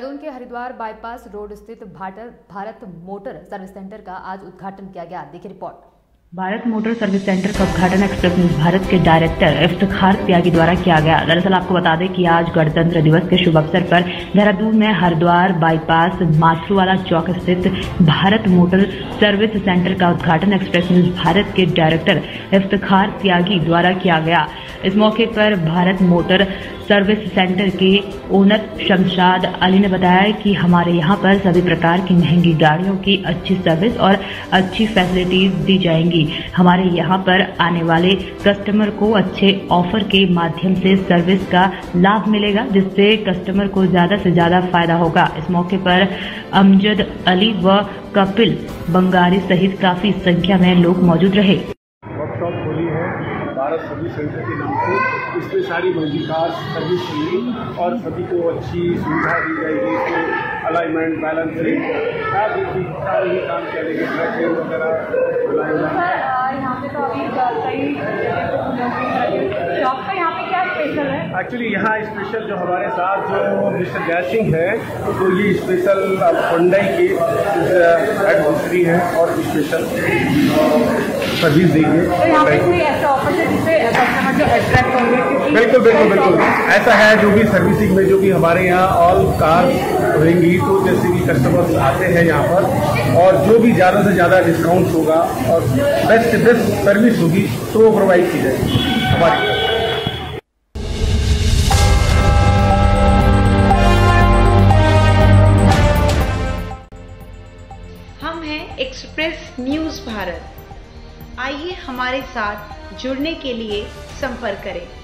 Haridwar bypass road स्थित Bharat motor service centre का आज उद्घाटन किया गया। देखिए report. Bharat motor service centre का उद्घाटन एक्सप्रेस न्यूज़ भारत के डायरेक्टर इफ्तार त्यागी द्वारा किया गया। दरअसल आपको बता दें कि आज गणतंत्र दिवस के शुभ अवसर पर देहरादून में हरिद्वार बाईपास माथुवाला चौक स्थित भारत मोटर सर्विस सेंटर का उद्घाटन एक्सप्रेस न्यूज़ भारत के डायरेक्टर इफ्तार त्यागी द्वारा किया गया। इस मौके पर भारत मोटर सर्विस सेंटर के ओनर शमशाद अली ने बताया कि हमारे यहाँ पर सभी प्रकार की महँगी गाड़ियों की अच्छी सर्विस और अच्छी फैसिलिटीज़ दी जाएँगी। हमारे यहाँ पर आने वाले कस्टमर को अच्छे ऑफ़र के माध्यम से सर्विस का लाभ मिलेगा, जिससे कस्टमर को ज़्यादा से ज़्यादा फ़ायदा होगा। इस मौके पर अमजद अली व कपिल बंगारी सहित काफ़ी संख्या में लोग मौजूद रहे। भारत सर्विस सेंटर के नाम से इसमें सारी कार सर्विस होंगी और सभी को अच्छी सुविधा दी जाएगी इसमें अलाइनमेंट बैलेंसिंग सारे ही काम चलेंगे ट्रैकिंग वगैरह यहाँ पे तो अभी कई शॉप का यहाँ पे क्या स्पेशल है? एक्चुअली यहाँ स्पेशल जो हमारे साथ जो मिस्टर जय सिंह है तो ये स्पेशल हुंडई के एडमिनिस्ट्री है और स्पेशल सर्विस देंगे। बिल्कुल बिल्कुल बिल्कुल। ऐसा है जो भी सर्विसिंग में जो भी हमारे यहाँ ऑल कार रहेंगी तो जैसे कि कस्टमर्स आते हैं यहाँ पर और जो भी ज़्यादा से ज़्यादा डिस्काउंट होगा और बेस्ट बेस्ट सर्विस होगी तो वो प्रोवाइड की जाएगी। हमारी हम हैं एक्सप्रेस न्यूज़ भारत। आइए हमारे साथ जुड़ने के लिए संपर्क करें।